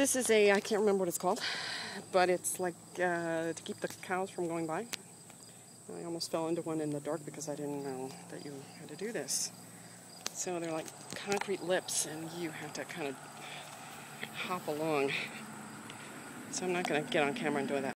This is a, I can't remember what it's called, but it's like uh, to keep the cows from going by. I almost fell into one in the dark because I didn't know that you had to do this. So they're like concrete lips, and you have to kind of hop along. So I'm not going to get on camera and do that.